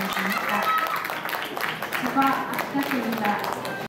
いた秋田県が。